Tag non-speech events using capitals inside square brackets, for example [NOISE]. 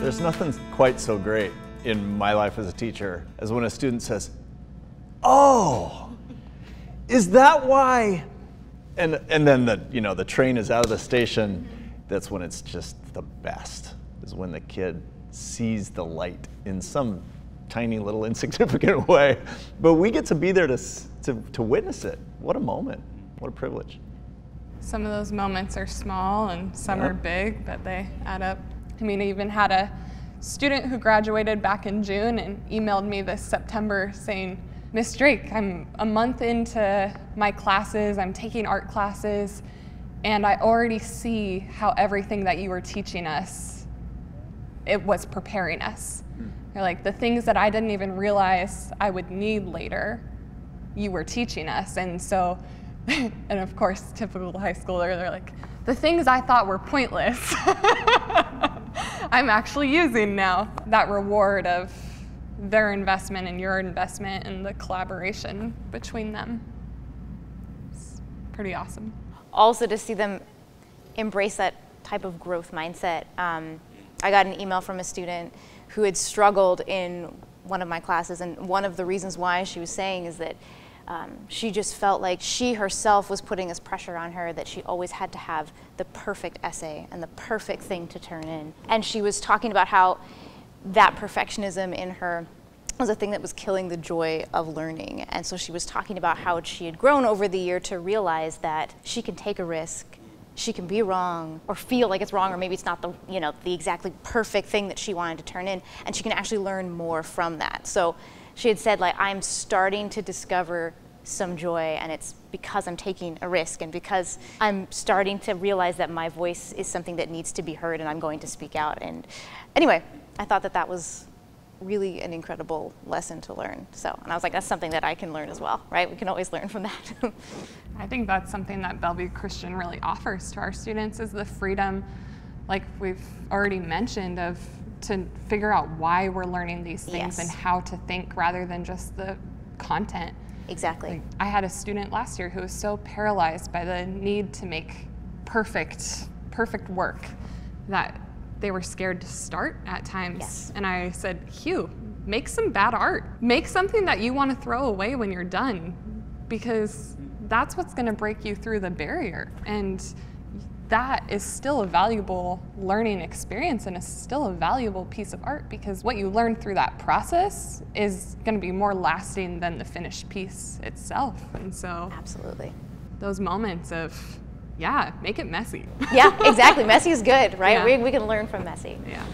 There's nothing quite so great in my life as a teacher as when a student says, "Oh, is that why?" And and then the you know the train is out of the station. That's when it's just the best. Is when the kid sees the light in some tiny little [LAUGHS] insignificant way, but we get to be there to to, to witness it. What a moment! What a privilege. Some of those moments are small and some Yeah. are big, but they add up. I mean, I even had a student who graduated back in June and emailed me this September saying, Miss Drake, I'm a month into my classes, I'm taking art classes, and I already see how everything that you were teaching us, it was preparing us. Hmm. They're like, the things that I didn't even realize I would need later, you were teaching us. And so, [LAUGHS] and of course, typical high schooler, they're like, the things I thought were pointless, [LAUGHS] I'm actually using now. That reward of their investment and your investment and the collaboration between them. It's pretty awesome. also to see them embrace that type of growth mindset. Um, I got an email from a student who had struggled in one of my classes, and one of the reasons why she was saying is that um, she just felt like she herself was putting this pressure on her that she always had to have the perfect essay and the perfect thing to turn in. And she was talking about how that perfectionism in her was a thing that was killing the joy of learning. And so she was talking about how she had grown over the year to realize that she can take a risk, she can be wrong, or feel like it's wrong, or maybe it's not the you know the exactly perfect thing that she wanted to turn in, and she can actually learn more from that. So she had said like I'm starting to discover some joy and it's because I'm taking a risk and because I'm starting to realize that my voice is something that needs to be heard and I'm going to speak out and anyway I thought that that was really an incredible lesson to learn. So, and I was like, that's something that I can learn as well, right? We can always learn from that. [LAUGHS] I think that's something that Bellevue Christian really offers to our students is the freedom, like we've already mentioned, of to figure out why we're learning these things Yes. and how to think rather than just the content. exactly. Like, I had a student last year who was so paralyzed by the need to make perfect, perfect work that they were scared to start at times. Yes. And I said, Hugh, make some bad art. Make something that you want to throw away when you're done because that's what's going to break you through the barrier. And that is still a valuable learning experience and is still a valuable piece of art because what you learn through that process is going to be more lasting than the finished piece itself. And so Absolutely. those moments of, yeah, make it messy. Yeah, [LAUGHS] exactly. Messy is good, right? Yeah. We, we can learn from messy. yeah.